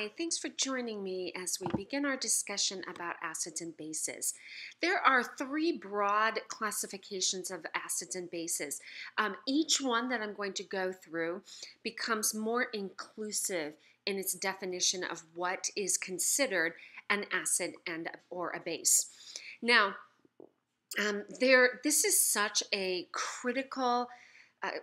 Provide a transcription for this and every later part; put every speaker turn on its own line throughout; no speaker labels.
Hi, thanks for joining me as we begin our discussion about acids and bases. There are three broad classifications of acids and bases. Um, each one that I'm going to go through becomes more inclusive in its definition of what is considered an acid and or a base. Now, um, there, this is such a critical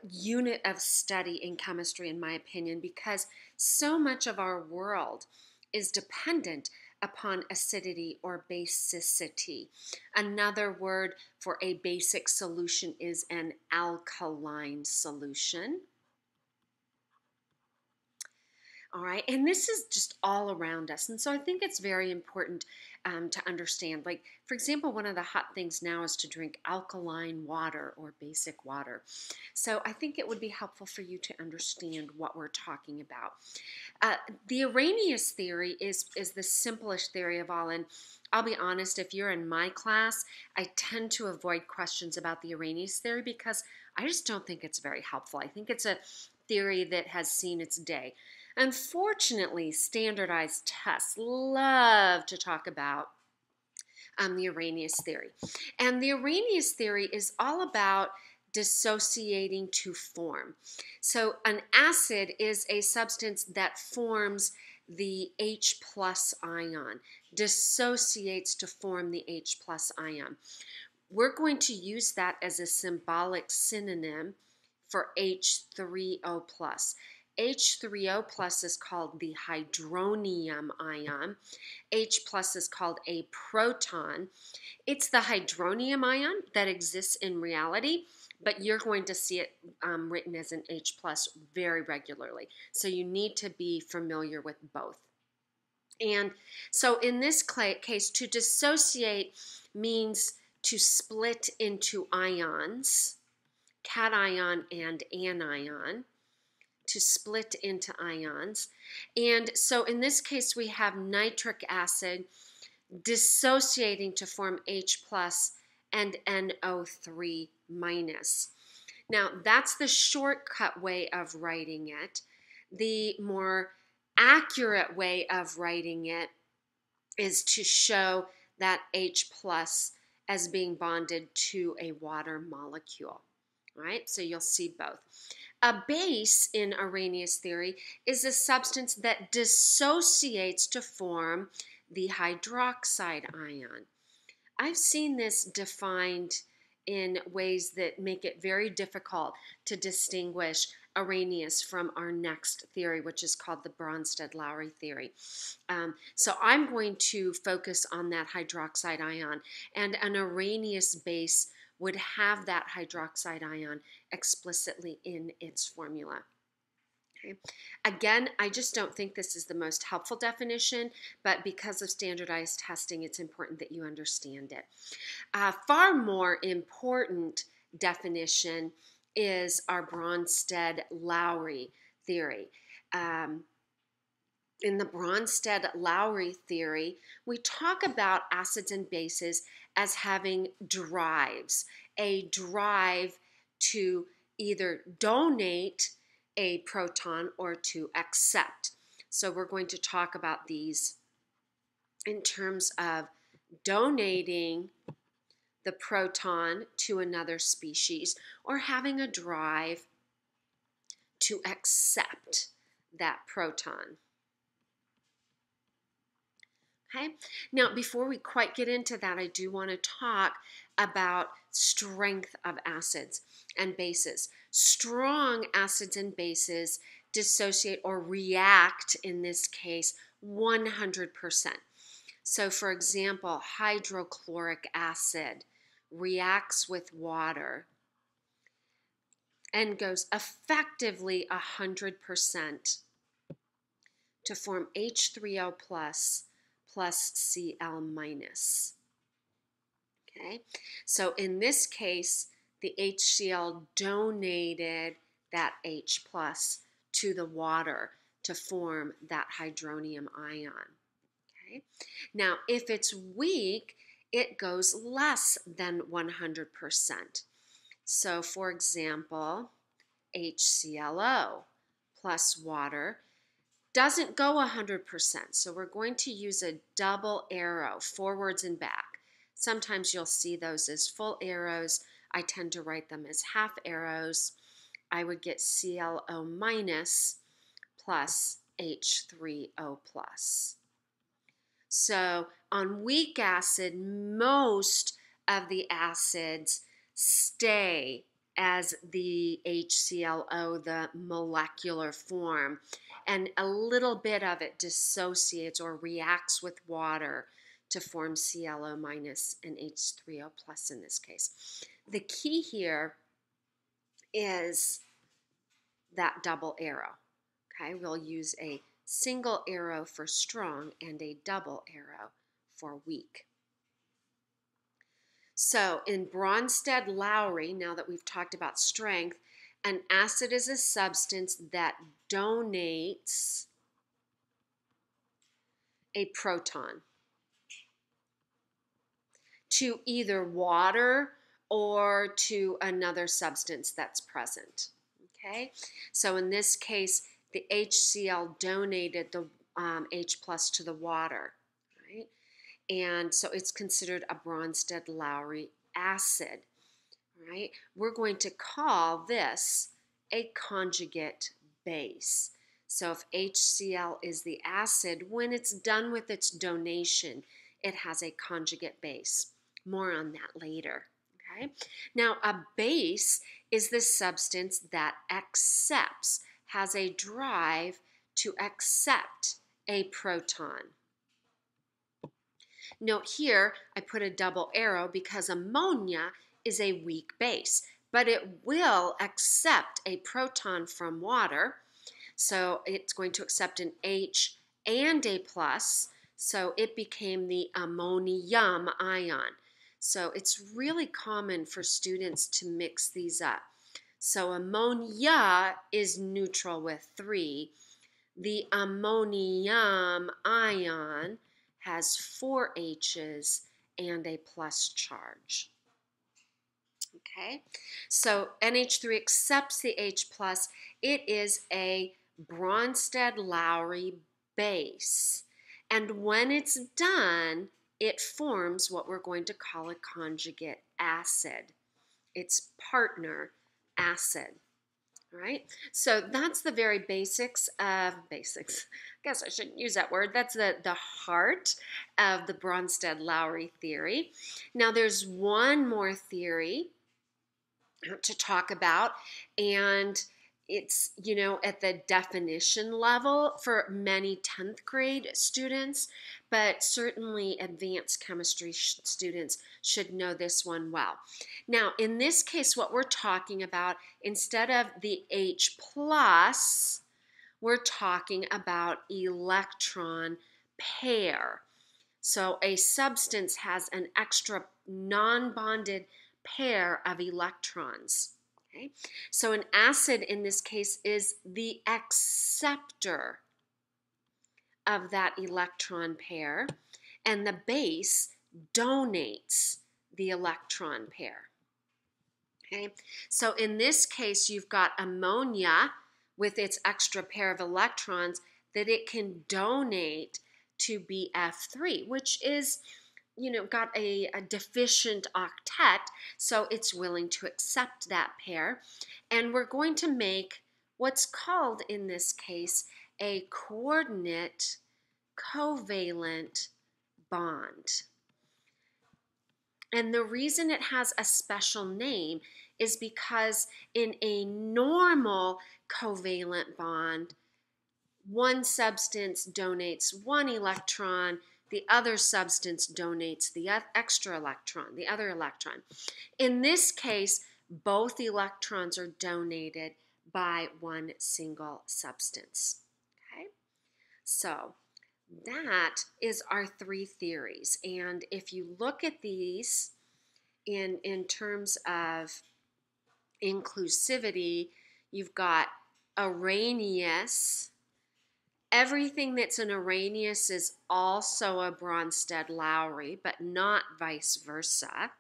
unit of study in chemistry, in my opinion, because so much of our world is dependent upon acidity or basicity. Another word for a basic solution is an alkaline solution. All right, and this is just all around us. And so I think it's very important um, to understand. Like, for example, one of the hot things now is to drink alkaline water or basic water. So I think it would be helpful for you to understand what we're talking about. Uh, the Arrhenius theory is, is the simplest theory of all. And I'll be honest, if you're in my class, I tend to avoid questions about the Arrhenius theory because I just don't think it's very helpful. I think it's a theory that has seen its day. Unfortunately, standardized tests love to talk about um, the Arrhenius theory. And the Arrhenius theory is all about dissociating to form. So an acid is a substance that forms the H plus ion, dissociates to form the H plus ion. We're going to use that as a symbolic synonym for H3O plus. H3O plus is called the hydronium ion. H plus is called a proton. It's the hydronium ion that exists in reality, but you're going to see it um, written as an H plus very regularly. So you need to be familiar with both. And so in this case, to dissociate means to split into ions, cation and anion to split into ions. And so in this case, we have nitric acid dissociating to form H plus and NO3 minus. Now, that's the shortcut way of writing it. The more accurate way of writing it is to show that H plus as being bonded to a water molecule. Right, so you'll see both. A base in Arrhenius theory is a substance that dissociates to form the hydroxide ion. I've seen this defined in ways that make it very difficult to distinguish Arrhenius from our next theory, which is called the Bronsted-Lowry theory. Um, so I'm going to focus on that hydroxide ion, and an Arrhenius base would have that hydroxide ion explicitly in its formula. Okay. Again, I just don't think this is the most helpful definition, but because of standardized testing, it's important that you understand it. Far more important definition is our Bronsted-Lowry theory. Um, in the Bronsted-Lowry theory, we talk about acids and bases as having drives, a drive to either donate a proton or to accept. So we're going to talk about these in terms of donating the proton to another species or having a drive to accept that proton. Okay, now before we quite get into that, I do want to talk about strength of acids and bases. Strong acids and bases dissociate or react, in this case, 100%. So, for example, hydrochloric acid reacts with water and goes effectively 100% to form H3O plus plus Cl minus. Okay, so in this case, the HCl donated that H plus to the water to form that hydronium ion. Okay, now if it's weak, it goes less than 100%. So for example, HClO plus water doesn't go 100%, so we're going to use a double arrow forwards and back. Sometimes you'll see those as full arrows. I tend to write them as half arrows. I would get ClO minus plus H3O plus. So on weak acid, most of the acids stay as the HClO, the molecular form, and a little bit of it dissociates or reacts with water to form ClO minus and H3O plus in this case. The key here is that double arrow. Okay, we'll use a single arrow for strong and a double arrow for weak. So in Bronsted-Lowry, now that we've talked about strength, an acid is a substance that donates a proton to either water or to another substance that's present. Okay, so in this case, the HCl donated the um, H plus to the water and so it's considered a Bronsted-Lowry acid, right? We're going to call this a conjugate base. So if HCl is the acid, when it's done with its donation, it has a conjugate base. More on that later. Okay. Now, a base is the substance that accepts, has a drive to accept a proton. Note here, I put a double arrow because ammonia is a weak base, but it will accept a proton from water. So it's going to accept an H and a plus, so it became the ammonium ion. So it's really common for students to mix these up. So ammonia is neutral with 3. The ammonium ion has four H's and a plus charge. Okay, so NH3 accepts the H plus. It is a Bronsted-Lowry base. And when it's done, it forms what we're going to call a conjugate acid. Its partner acid. All right, so that's the very basics of basics. Guess I shouldn't use that word. That's the, the heart of the Bronsted-Lowry theory. Now there's one more theory to talk about, and it's, you know, at the definition level for many 10th grade students, but certainly advanced chemistry students should know this one well. Now, in this case, what we're talking about, instead of the H plus, we're talking about electron pair. So a substance has an extra non-bonded pair of electrons. Okay? So an acid in this case is the acceptor of that electron pair, and the base donates the electron pair. Okay, so in this case, you've got ammonia with its extra pair of electrons that it can donate to BF3, which is you know, got a, a, deficient octet, so it's willing to accept that pair. And we're going to make what's called in this case a coordinate covalent bond. And the reason it has a special name is because in a normal covalent bond, one substance donates one electron the other substance donates the extra electron, the other electron. In this case, both electrons are donated by one single substance. Okay, so that is our three theories. And if you look at these in, in terms of inclusivity, you've got Arrhenius, Everything that's an Arrhenius is also a Bronsted-Lowry, but not vice versa.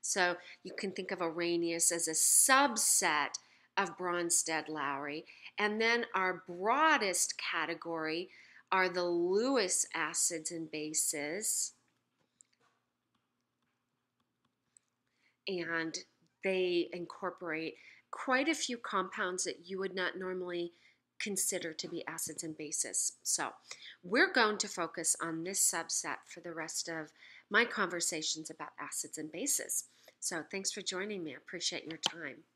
So you can think of Arrhenius as a subset of Bronsted Lowry. And then our broadest category are the Lewis acids and bases. And they incorporate quite a few compounds that you would not normally consider to be acids and bases. So we're going to focus on this subset for the rest of my conversations about acids and bases. So thanks for joining me. I appreciate your time.